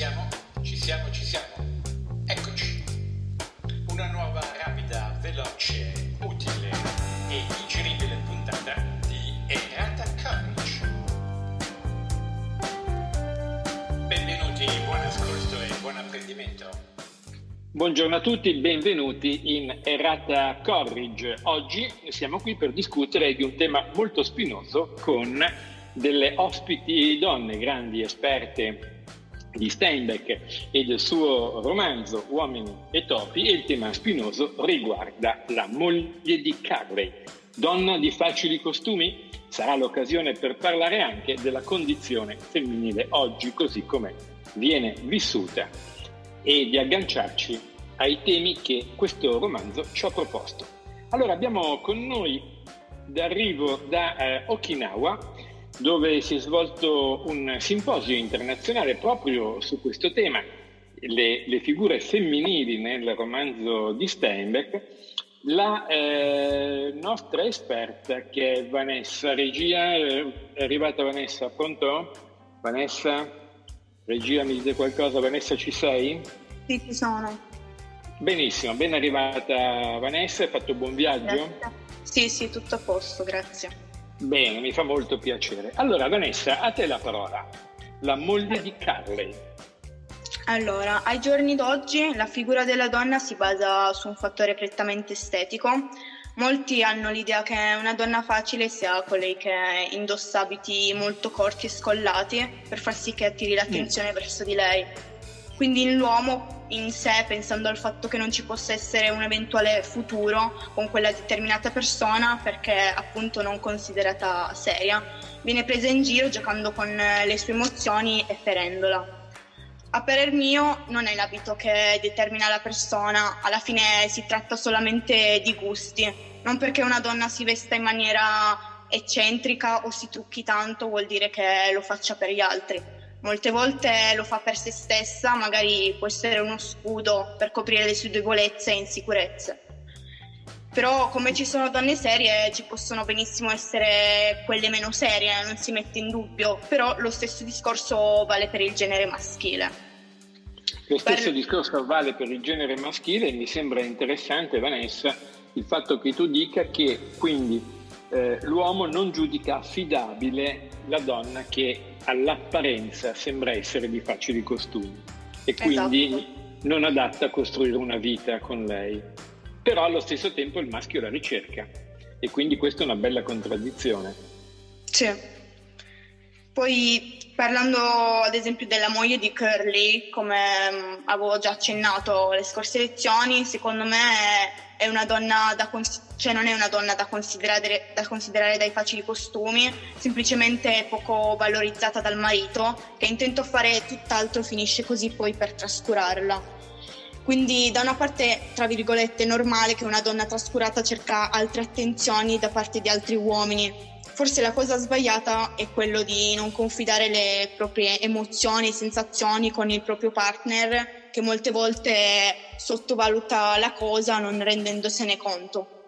siamo, ci siamo, ci siamo. Eccoci. Una nuova, rapida, veloce, utile e digeribile puntata di Errata Courage. Benvenuti, buon ascolto e buon apprendimento. Buongiorno a tutti, benvenuti in Errata Courage. Oggi siamo qui per discutere di un tema molto spinoso con delle ospiti donne, grandi esperte di Steinbeck e del suo romanzo Uomini e topi e il tema spinoso riguarda la moglie di Carley, donna di facili costumi. Sarà l'occasione per parlare anche della condizione femminile oggi così come viene vissuta e di agganciarci ai temi che questo romanzo ci ha proposto. Allora abbiamo con noi d'arrivo da eh, Okinawa dove si è svolto un simposio internazionale proprio su questo tema, le, le figure femminili nel romanzo di Steinbeck, la eh, nostra esperta che è Vanessa, regia, eh, è arrivata Vanessa, pronto? Vanessa, regia mi dite qualcosa? Vanessa ci sei? Sì, ci sono. Benissimo, ben arrivata Vanessa, hai fatto buon viaggio? Grazie. Sì, sì, tutto a posto, grazie. Bene, mi fa molto piacere. Allora, Vanessa, a te la parola. La moglie di Carley. Allora, ai giorni d'oggi la figura della donna si basa su un fattore prettamente estetico. Molti hanno l'idea che una donna facile sia colei che indossa abiti molto corti e scollati per far sì che attiri l'attenzione mm. verso di lei. Quindi l'uomo in sé, pensando al fatto che non ci possa essere un eventuale futuro con quella determinata persona perché appunto non considerata seria, viene presa in giro giocando con le sue emozioni e ferendola. A parer mio non è l'abito che determina la persona, alla fine si tratta solamente di gusti. Non perché una donna si vesta in maniera eccentrica o si trucchi tanto vuol dire che lo faccia per gli altri molte volte lo fa per se stessa, magari può essere uno scudo per coprire le sue debolezze e insicurezze. Però come ci sono donne serie ci possono benissimo essere quelle meno serie, non si mette in dubbio, però lo stesso discorso vale per il genere maschile. Lo stesso per... discorso vale per il genere maschile e mi sembra interessante Vanessa il fatto che tu dica che quindi eh, l'uomo non giudica affidabile la donna che all'apparenza sembra essere di facili costumi e quindi esatto. non adatta a costruire una vita con lei. Però allo stesso tempo il maschio la ricerca e quindi questa è una bella contraddizione. Sì. Poi parlando ad esempio della moglie di Curly, come mm, avevo già accennato alle scorse lezioni, secondo me è una donna da considerare cioè non è una donna da considerare, da considerare, dai facili costumi, semplicemente poco valorizzata dal marito, che intento fare tutt'altro finisce così poi per trascurarla. Quindi da una parte, tra virgolette, è normale che una donna trascurata cerca altre attenzioni da parte di altri uomini. Forse la cosa sbagliata è quello di non confidare le proprie emozioni e sensazioni con il proprio partner, che molte volte sottovaluta la cosa non rendendosene conto.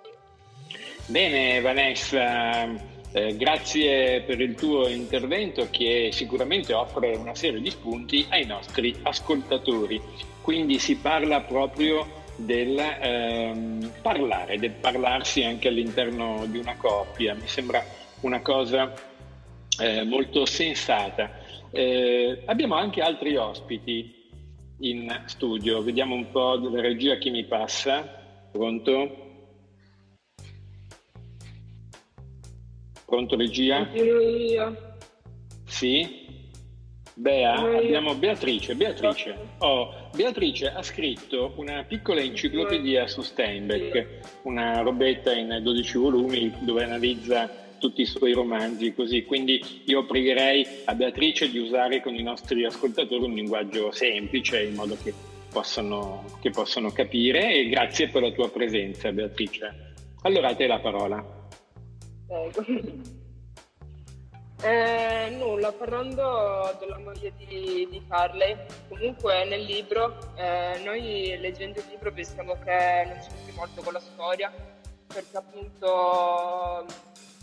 Bene Vanessa, eh, grazie per il tuo intervento che sicuramente offre una serie di spunti ai nostri ascoltatori. Quindi si parla proprio del ehm, parlare, del parlarsi anche all'interno di una coppia. Mi sembra una cosa eh, molto sensata. Eh, abbiamo anche altri ospiti in studio. Vediamo un po' della regia chi mi passa. Pronto? Pronto regia? Io. Sì? Bea, abbiamo Beatrice. Beatrice. Oh, Beatrice ha scritto una piccola enciclopedia su Steinbeck, una robetta in 12 volumi dove analizza tutti i suoi romanzi così. Quindi io pregherei a Beatrice di usare con i nostri ascoltatori un linguaggio semplice in modo che possano, che possano capire e grazie per la tua presenza Beatrice. Allora a te la parola. Eh, nulla, parlando della moglie di, di Farley, comunque nel libro, eh, noi leggendo il libro pensiamo che non c'entri molto con la storia, perché appunto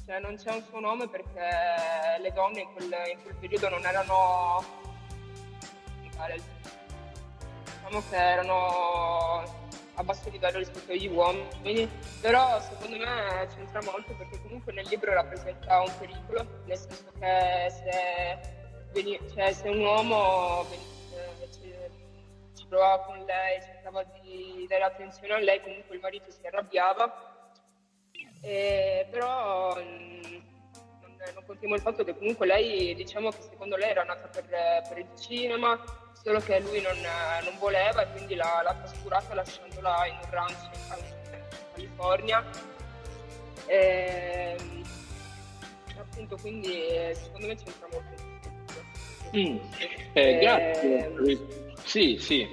cioè, non c'è un suo nome perché le donne in quel, in quel periodo non erano diciamo che erano a basso livello rispetto agli uomini, però secondo me c'entra molto perché comunque nel libro rappresenta un pericolo, nel senso che se, cioè, se un uomo ci, ci provava con lei, cercava di dare attenzione a lei, comunque il marito si arrabbiava, e, però non, non contiamo il fatto che comunque lei, diciamo che secondo lei era nata per, per il cinema, solo che lui non, non voleva e quindi l'ha, l'ha trascurata lasciandola in un ranch in California. E, appunto, quindi secondo me c'entra molto. Mm. Eh, grazie. Sì, sì.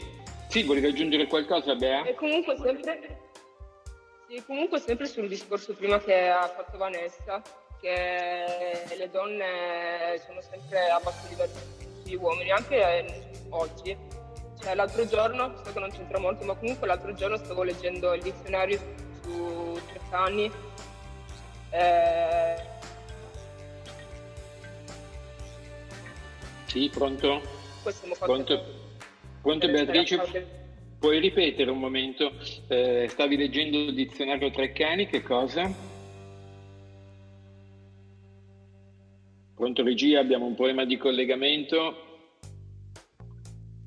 Sì, volevi aggiungere qualcosa, Bea? E comunque sempre, sì, comunque sempre sul discorso prima che ha fatto Vanessa, che le donne sono sempre a basso livello degli uomini, anche oggi. Cioè, l'altro giorno, so che non c'entra molto, ma comunque l'altro giorno stavo leggendo il dizionario su Trezzani. Eh... Sì, pronto? Pronto, pronto Beatrice? Puoi ripetere un momento? Eh, stavi leggendo il dizionario Treccani, che cosa? Pronto regia, abbiamo un problema di collegamento.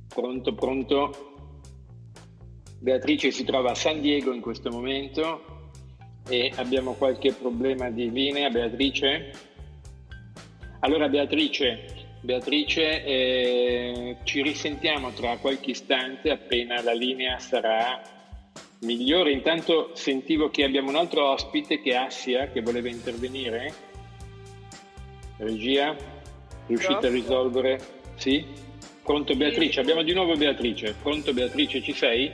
Pronto, pronto. Beatrice si trova a San Diego in questo momento e abbiamo qualche problema di linea. Beatrice? Allora Beatrice, Beatrice eh, ci risentiamo tra qualche istante appena la linea sarà migliore. Intanto sentivo che abbiamo un altro ospite che è Assia che voleva intervenire. Regia, riuscite a risolvere? Sì? Pronto Beatrice, abbiamo di nuovo Beatrice. Pronto Beatrice, ci sei?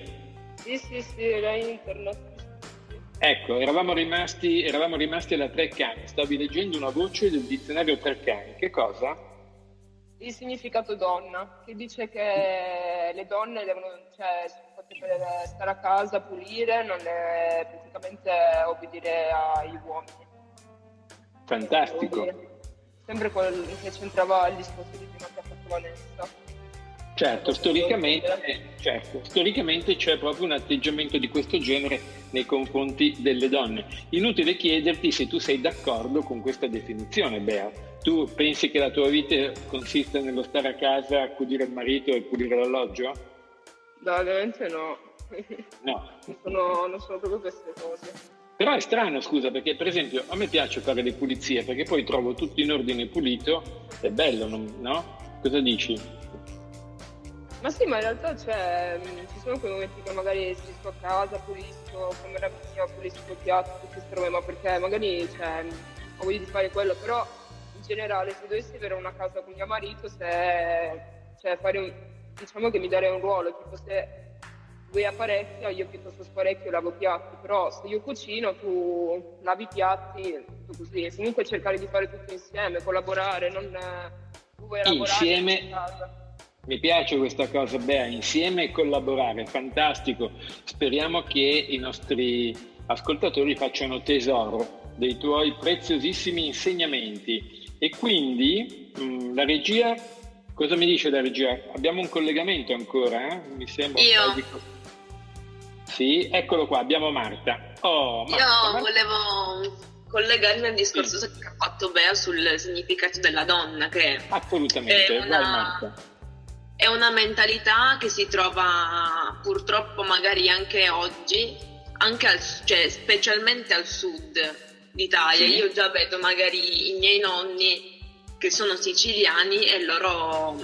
Sì, sì, sì, era internet. Ecco, eravamo rimasti, eravamo rimasti alla Treccani. Stavi leggendo una voce del dizionario Treccani. Che cosa? Il significato donna, che dice che le donne devono, cioè, stare a casa, pulire, non è praticamente obbedire agli uomini. Fantastico. Sempre quello che c'entrava il discorso di prima che ha fatto Vanessa. Certo storicamente, certo, storicamente c'è proprio un atteggiamento di questo genere nei confronti delle donne. Inutile chiederti se tu sei d'accordo con questa definizione, Bea. Tu pensi che la tua vita consista nello stare a casa, accudire il marito e pulire l'alloggio? No, ovviamente no. No. non, sono, non sono proprio queste cose. Però è strano, scusa, perché per esempio a me piace fare le pulizie, perché poi trovo tutto in ordine pulito, è bello, no? Cosa dici? Ma sì, ma in realtà cioè, ci sono quei momenti che magari sto a casa, pulisco, camera mia, pulisco i piatti, tutte queste robe, ma perché magari cioè, ho voglia di fare quello, però in generale se dovessi avere una casa con mio marito, se, cioè, fare un, diciamo che mi darei un ruolo, tipo se lui apparecchia, io piuttosto sparecchio lavo piatti, però se io cucino tu lavi piatti, tutto così, comunque cercare di fare tutto insieme, collaborare, non tu vuoi lavorare insieme. in casa mi piace questa cosa, Bea, insieme collaborare, fantastico. Speriamo che i nostri ascoltatori facciano tesoro dei tuoi preziosissimi insegnamenti. E quindi mh, mm, la regia, cosa mi dice la regia? Abbiamo un collegamento ancora, eh? mi sembra. Io. Di... Sì, eccolo qua, abbiamo Marta. Oh, Marta Io Marta... volevo collegarmi al discorso sì. che ha fatto Bea sul significato della donna, che Assolutamente, è una... vai Marta è una mentalità che si trova purtroppo magari anche oggi, anche al, cioè, specialmente al sud d'Italia. Sì. Io già vedo magari i miei nonni che sono siciliani e loro,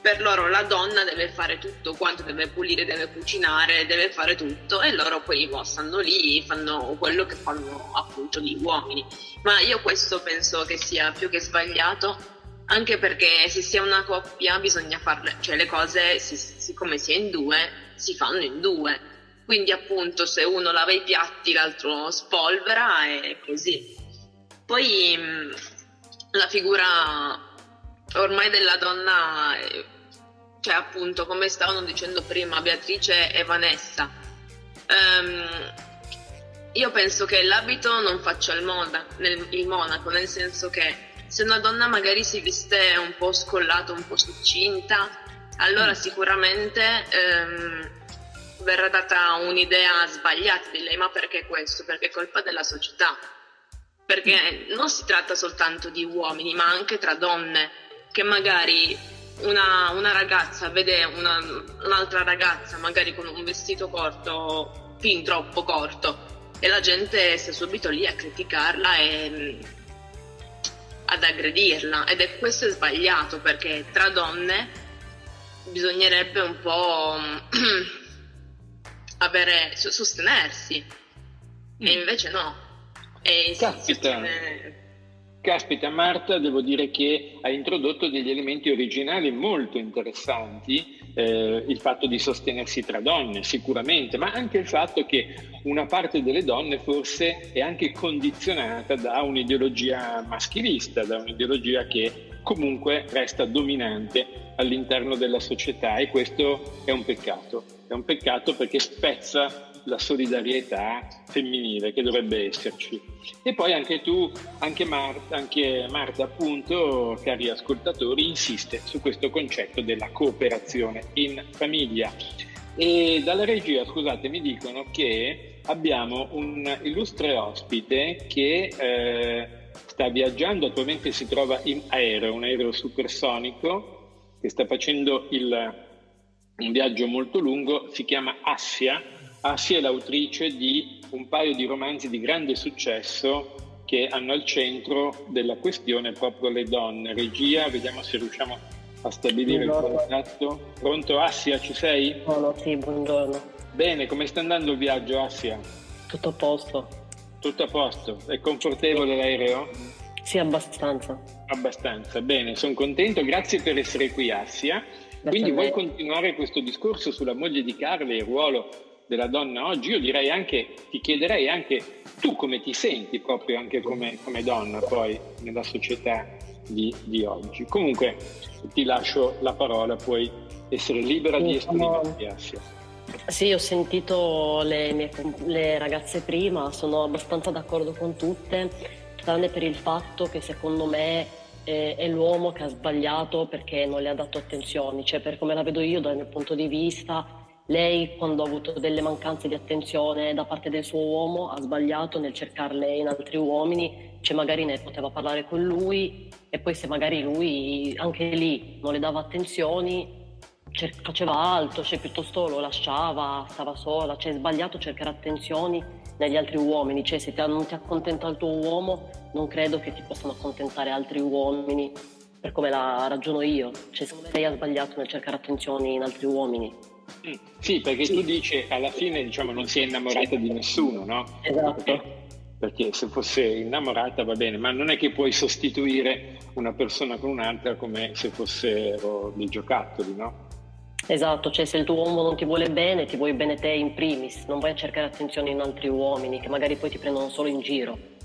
per loro la donna deve fare tutto quanto, deve pulire, deve cucinare, deve fare tutto e loro poi stanno lì, fanno quello che fanno appunto gli uomini. Ma io questo penso che sia più che sbagliato anche perché se si è una coppia bisogna farle, cioè le cose si, siccome si è in due, si fanno in due. Quindi appunto se uno lava i piatti l'altro spolvera e così. Poi mm, la figura ormai della donna, cioè appunto come stavano dicendo prima Beatrice e Vanessa, um, io penso che l'abito non faccia il, moda, nel, il monaco, nel senso che se una donna magari si veste un po' scollata, un po' succinta, allora sicuramente ehm, verrà data un'idea sbagliata di lei, ma perché questo? Perché è colpa della società. Perché non si tratta soltanto di uomini, ma anche tra donne, che magari una, una ragazza vede una, un'altra ragazza magari con un vestito corto, fin troppo corto, e la gente sta subito lì a criticarla e ad aggredirla. Ed è questo è sbagliato perché tra donne bisognerebbe un po' avere, sostenersi mm. e invece no. E Caspita. Caspita Marta, devo dire che ha introdotto degli elementi originali molto interessanti, eh, il fatto di sostenersi tra donne sicuramente, ma anche il fatto che una parte delle donne forse è anche condizionata da un'ideologia maschilista, da un'ideologia che comunque resta dominante all'interno della società e questo è un peccato, è un peccato perché spezza la solidarietà femminile che dovrebbe esserci. E poi anche tu, anche Marta, anche Marta appunto, cari ascoltatori, insiste su questo concetto della cooperazione in famiglia. E dalla regia, scusate, mi dicono che abbiamo un illustre ospite che eh, sta viaggiando, attualmente si trova in aereo, un aereo supersonico che sta facendo il, un viaggio molto lungo, si chiama Assia. Assia è l'autrice di un paio di romanzi di grande successo che hanno al centro della questione proprio le donne. Regia, vediamo se riusciamo a stabilire buongiorno. il contatto. Pronto Assia, ci sei? Buongiorno, sì, buongiorno. Bene, come sta andando il viaggio Assia? Tutto a posto. Tutto a posto? È confortevole l'aereo? Sì, abbastanza. Abbastanza, bene, sono contento. Grazie per essere qui, Assia. Grazie Quindi vuoi continuare questo discorso sulla moglie di Carle e il ruolo della donna oggi? Io direi anche, ti chiederei anche tu come ti senti proprio anche come, come donna poi nella società di, di, oggi. Comunque ti lascio la parola, puoi essere libera di esprimerti. Sì, ho sentito le, mie, le ragazze prima, sono abbastanza d'accordo con tutte, tranne per il fatto che secondo me è, è l'uomo che ha sbagliato perché non le ha dato attenzioni, cioè per come la vedo io dal mio punto di vista, lei quando ha avuto delle mancanze di attenzione da parte del suo uomo ha sbagliato nel cercarle in altri uomini, cioè magari ne poteva parlare con lui e poi se magari lui anche lì non le dava attenzioni faceva altro, cioè piuttosto lo lasciava, stava sola, cioè è sbagliato cercare attenzioni negli altri uomini, cioè se non ti accontenta il tuo uomo non credo che ti possano accontentare altri uomini per come la ragiono io, cioè me lei ha sbagliato nel cercare attenzioni in altri uomini. Sì, perché sì. tu dici alla fine diciamo non si è innamorata di nessuno, no? Esatto. Perché, perché se fosse innamorata va bene, ma non è che puoi sostituire una persona con un'altra come se fossero dei giocattoli, no? Esatto, cioè se il tuo uomo non ti vuole bene, ti vuoi bene te in primis, non vai a cercare attenzione in altri uomini che magari poi ti prendono solo in giro.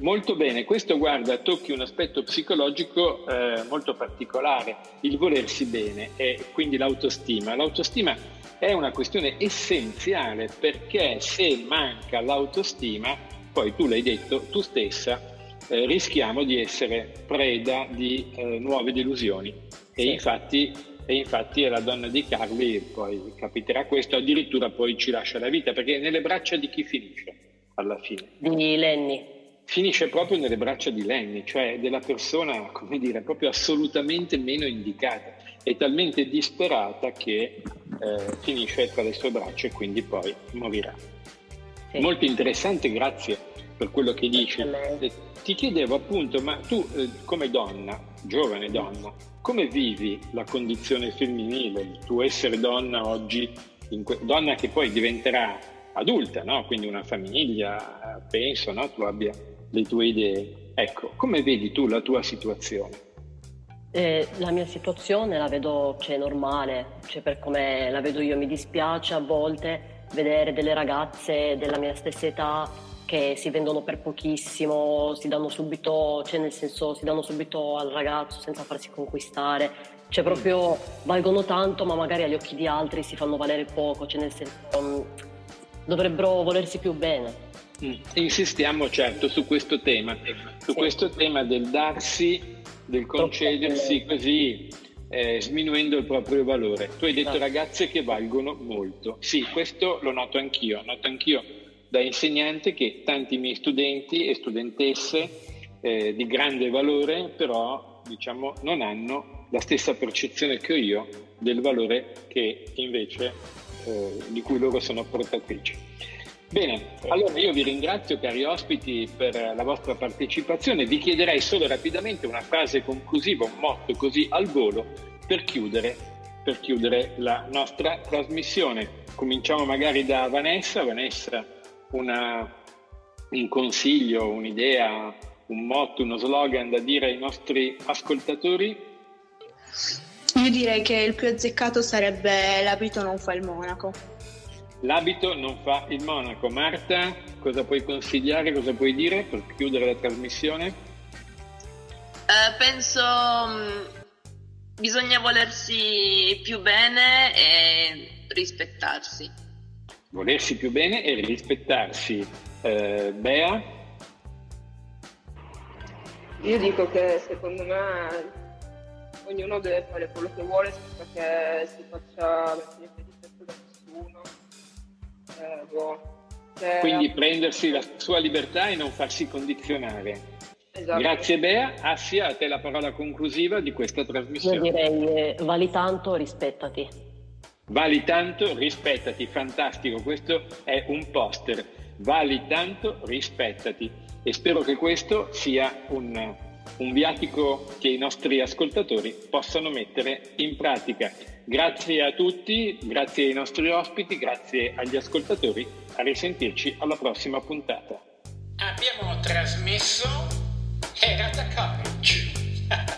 Molto bene, questo guarda, tocchi un aspetto psicologico eh, molto particolare, il volersi bene e quindi l'autostima. L'autostima è una questione essenziale perché se manca l'autostima, poi tu l'hai detto tu stessa, eh, rischiamo di essere preda di eh, nuove delusioni. E sì. infatti e infatti è la donna di Carly, poi capiterà questo, addirittura poi ci lascia la vita, perché nelle braccia di chi finisce alla fine? Di Lenny. Finisce proprio nelle braccia di Lenny, cioè della persona, come dire, proprio assolutamente meno indicata. È talmente disperata che eh, finisce tra le sue braccia e quindi poi morirà. Sì. Molto interessante, grazie per quello che dici. Ti chiedevo appunto, ma tu eh, come donna, giovane donna, come vivi la condizione femminile, il tuo essere donna oggi, que- donna che poi diventerà adulta, no? quindi una famiglia, penso, no? tu abbia le tue idee. Ecco, come vedi tu la tua situazione? Eh, la mia situazione la vedo cioè, normale, cioè, per come la vedo io mi dispiace a volte vedere delle ragazze della mia stessa età che si vendono per pochissimo, si danno subito, cioè nel senso si danno subito al ragazzo senza farsi conquistare, cioè proprio valgono tanto ma magari agli occhi di altri si fanno valere poco, cioè nel senso um, dovrebbero volersi più bene. Mm. Insistiamo certo su questo tema, su sì. questo tema del darsi, del concedersi così eh, sminuendo il proprio valore. Tu hai detto esatto. ragazze che valgono molto. Sì, questo lo noto anch'io, noto anch'io da insegnante che tanti miei studenti e studentesse eh, di grande valore però diciamo non hanno la stessa percezione che ho io del valore che invece eh, di cui loro sono portatrici. Bene, allora io vi ringrazio cari ospiti per la vostra partecipazione, vi chiederei solo rapidamente una frase conclusiva, un motto così al volo per chiudere, per chiudere la nostra trasmissione. Cominciamo magari da Vanessa, Vanessa una, un consiglio, un'idea, un motto, uno slogan da dire ai nostri ascoltatori? Io direi che il più azzeccato sarebbe l'abito non fa il monaco. L'abito non fa il monaco. Marta, cosa puoi consigliare, cosa puoi dire per chiudere la trasmissione? Uh, penso um, bisogna volersi più bene e rispettarsi. Volersi più bene e rispettarsi. Uh, Bea? Io dico che secondo me ognuno deve fare quello che vuole senza che si faccia mettere Eh, boh. Cioè, Quindi prendersi la sua libertà e non farsi condizionare. Esatto. Grazie Bea. Assia, a te la parola conclusiva di questa trasmissione. Io direi eh, vali tanto, rispettati. Vali tanto, rispettati, fantastico, questo è un poster. Vali tanto, rispettati. E spero che questo sia un un viatico che i nostri ascoltatori possano mettere in pratica. Grazie a tutti, grazie ai nostri ospiti, grazie agli ascoltatori, a risentirci alla prossima puntata. Abbiamo trasmesso Erata College.